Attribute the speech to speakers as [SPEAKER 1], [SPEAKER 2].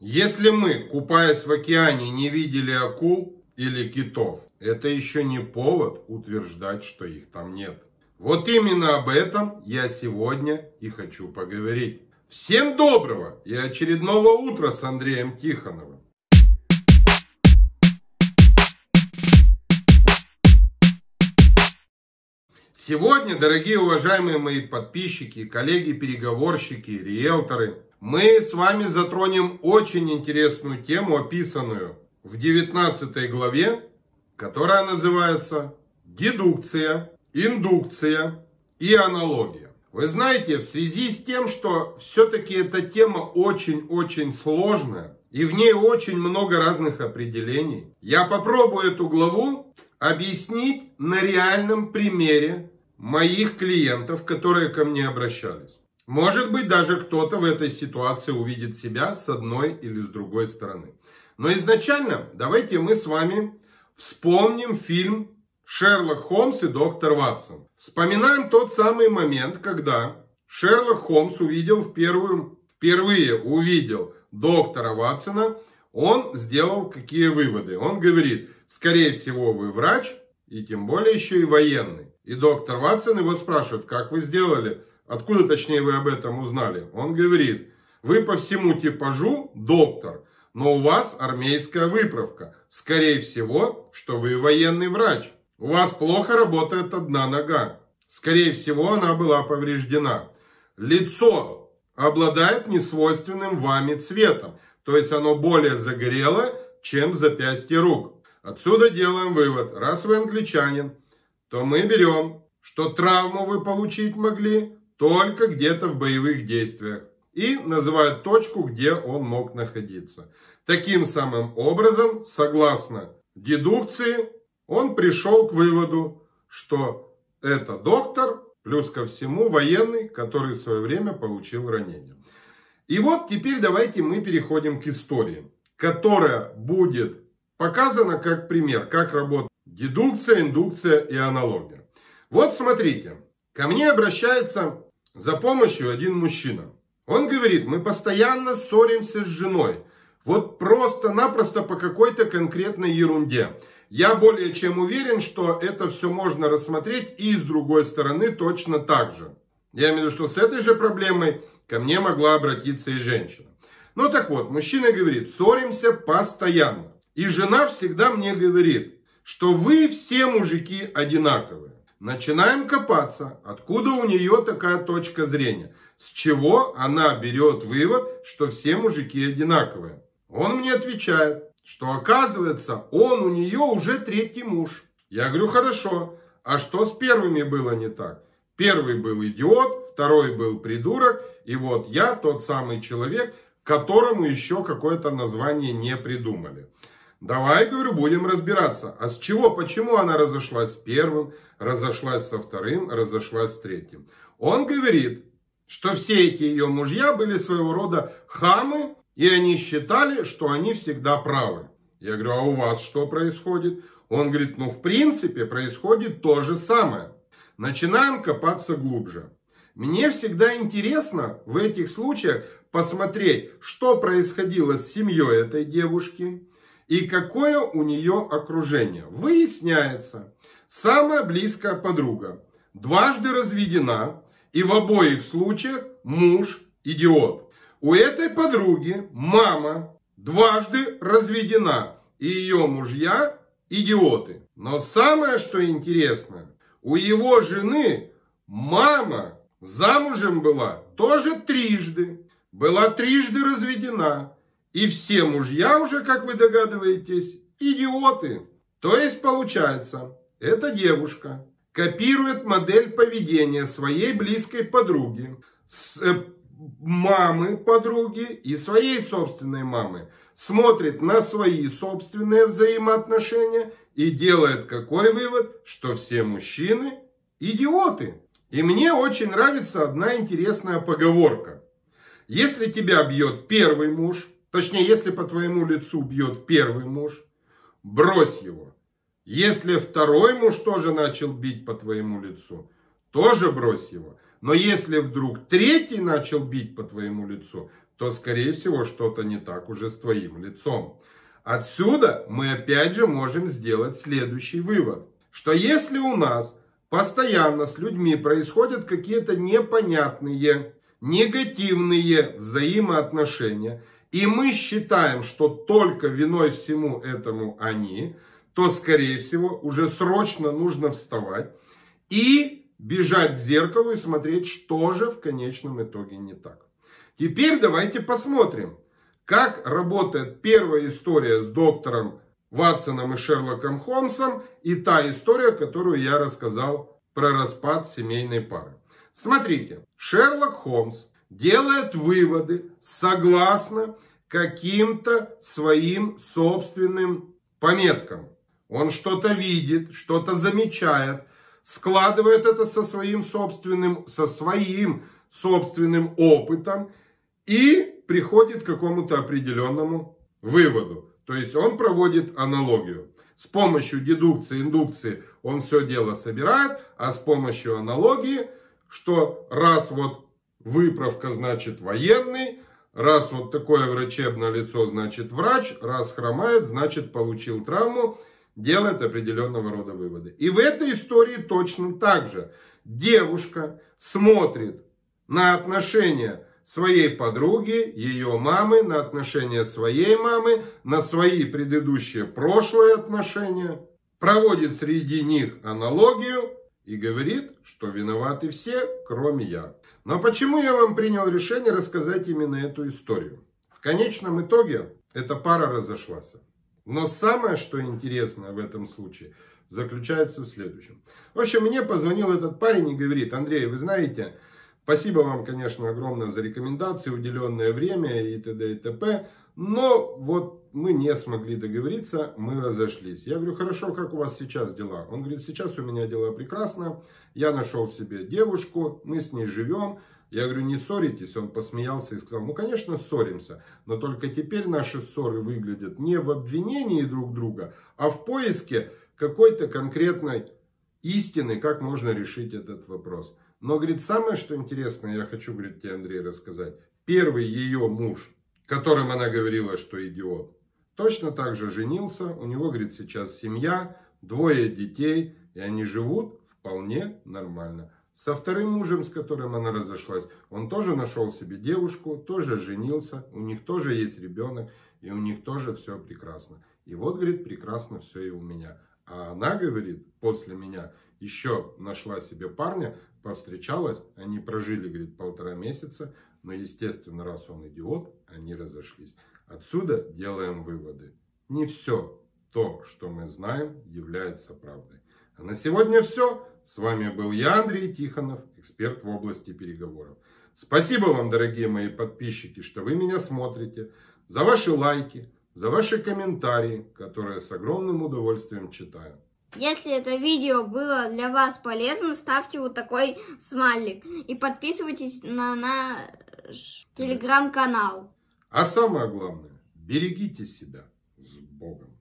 [SPEAKER 1] Если мы, купаясь в океане, не видели акул или китов, это еще не повод утверждать, что их там нет. Вот именно об этом я сегодня и хочу поговорить. Всем доброго и очередного утра с Андреем Тихоновым. Сегодня, дорогие уважаемые мои подписчики, коллеги-переговорщики, риэлторы, мы с вами затронем очень интересную тему, описанную в 19 главе, которая называется «Дедукция, индукция и аналогия». Вы знаете, в связи с тем, что все-таки эта тема очень-очень сложная, и в ней очень много разных определений, я попробую эту главу объяснить на реальном примере моих клиентов, которые ко мне обращались. Может быть, даже кто-то в этой ситуации увидит себя с одной или с другой стороны. Но изначально давайте мы с вами вспомним фильм «Шерлок Холмс и доктор Ватсон». Вспоминаем тот самый момент, когда Шерлок Холмс увидел в первую, впервые увидел доктора Ватсона, он сделал какие выводы? Он говорит, скорее всего, вы врач, и тем более еще и военный. И доктор Ватсон его спрашивает, как вы сделали, откуда точнее вы об этом узнали. Он говорит, вы по всему типажу доктор, но у вас армейская выправка. Скорее всего, что вы военный врач. У вас плохо работает одна нога. Скорее всего, она была повреждена. Лицо обладает несвойственным вами цветом. То есть оно более загорело, чем запястье рук. Отсюда делаем вывод. Раз вы англичанин, то мы берем, что травму вы получить могли только где-то в боевых действиях. И называют точку, где он мог находиться. Таким самым образом, согласно дедукции, он пришел к выводу, что это доктор, плюс ко всему военный, который в свое время получил ранение. И вот теперь давайте мы переходим к истории, которая будет показана как пример, как работает Дедукция, индукция и аналогия. Вот смотрите, ко мне обращается за помощью один мужчина. Он говорит, мы постоянно ссоримся с женой. Вот просто-напросто по какой-то конкретной ерунде. Я более чем уверен, что это все можно рассмотреть и с другой стороны точно так же. Я имею в виду, что с этой же проблемой ко мне могла обратиться и женщина. Ну так вот, мужчина говорит, ссоримся постоянно. И жена всегда мне говорит, что вы все мужики одинаковые. Начинаем копаться, откуда у нее такая точка зрения. С чего она берет вывод, что все мужики одинаковые. Он мне отвечает, что оказывается, он у нее уже третий муж. Я говорю, хорошо, а что с первыми было не так? Первый был идиот, второй был придурок, и вот я тот самый человек, которому еще какое-то название не придумали. Давай, говорю, будем разбираться. А с чего, почему она разошлась с первым, разошлась со вторым, разошлась с третьим? Он говорит, что все эти ее мужья были своего рода хамы, и они считали, что они всегда правы. Я говорю, а у вас что происходит? Он говорит, ну в принципе происходит то же самое. Начинаем копаться глубже. Мне всегда интересно в этих случаях посмотреть, что происходило с семьей этой девушки, и какое у нее окружение. Выясняется, самая близкая подруга дважды разведена, и в обоих случаях муж идиот. У этой подруги мама дважды разведена, и ее мужья идиоты. Но самое, что интересно, у его жены мама замужем была тоже трижды, была трижды разведена, и все мужья уже, как вы догадываетесь, идиоты. То есть получается, эта девушка копирует модель поведения своей близкой подруги, с, э, мамы подруги и своей собственной мамы. Смотрит на свои собственные взаимоотношения и делает какой вывод, что все мужчины идиоты. И мне очень нравится одна интересная поговорка. Если тебя бьет первый муж, Точнее, если по твоему лицу бьет первый муж, брось его. Если второй муж тоже начал бить по твоему лицу, тоже брось его. Но если вдруг третий начал бить по твоему лицу, то, скорее всего, что-то не так уже с твоим лицом. Отсюда мы опять же можем сделать следующий вывод, что если у нас постоянно с людьми происходят какие-то непонятные, негативные взаимоотношения, и мы считаем, что только виной всему этому они, то, скорее всего, уже срочно нужно вставать и бежать к зеркалу и смотреть, что же в конечном итоге не так. Теперь давайте посмотрим, как работает первая история с доктором Ватсоном и Шерлоком Холмсом и та история, которую я рассказал про распад семейной пары. Смотрите, Шерлок Холмс делает выводы согласно каким-то своим собственным пометкам. Он что-то видит, что-то замечает, складывает это со своим собственным, со своим собственным опытом и приходит к какому-то определенному выводу. То есть он проводит аналогию. С помощью дедукции, индукции он все дело собирает, а с помощью аналогии, что раз вот выправка значит военный, раз вот такое врачебное лицо значит врач, раз хромает значит получил травму, делает определенного рода выводы. И в этой истории точно так же. Девушка смотрит на отношения своей подруги, ее мамы, на отношения своей мамы, на свои предыдущие прошлые отношения, проводит среди них аналогию и говорит, что виноваты все, кроме я. Но почему я вам принял решение рассказать именно эту историю? В конечном итоге эта пара разошлась. Но самое, что интересно в этом случае, заключается в следующем. В общем, мне позвонил этот парень и говорит, Андрей, вы знаете, спасибо вам, конечно, огромное за рекомендации, уделенное время и т.д. и т.п. Но вот мы не смогли договориться, мы разошлись. Я говорю, хорошо, как у вас сейчас дела? Он говорит, сейчас у меня дела прекрасно, я нашел себе девушку, мы с ней живем, я говорю, не ссоритесь? Он посмеялся и сказал, ну, конечно, ссоримся. Но только теперь наши ссоры выглядят не в обвинении друг друга, а в поиске какой-то конкретной истины, как можно решить этот вопрос. Но, говорит, самое, что интересное, я хочу, говорит, тебе, Андрей, рассказать. Первый ее муж, которым она говорила, что идиот, точно так же женился. У него, говорит, сейчас семья, двое детей, и они живут вполне нормально. Со вторым мужем, с которым она разошлась, он тоже нашел себе девушку, тоже женился, у них тоже есть ребенок, и у них тоже все прекрасно. И вот, говорит, прекрасно все и у меня. А она, говорит, после меня еще нашла себе парня, повстречалась, они прожили, говорит, полтора месяца, но, естественно, раз он идиот, они разошлись. Отсюда делаем выводы. Не все то, что мы знаем, является правдой. А на сегодня все. С вами был я, Андрей Тихонов, эксперт в области переговоров. Спасибо вам, дорогие мои подписчики, что вы меня смотрите, за ваши лайки, за ваши комментарии, которые с огромным удовольствием читаю.
[SPEAKER 2] Если это видео было для вас полезно, ставьте вот такой смайлик и подписывайтесь на наш телеграм-канал.
[SPEAKER 1] А самое главное, берегите себя с Богом.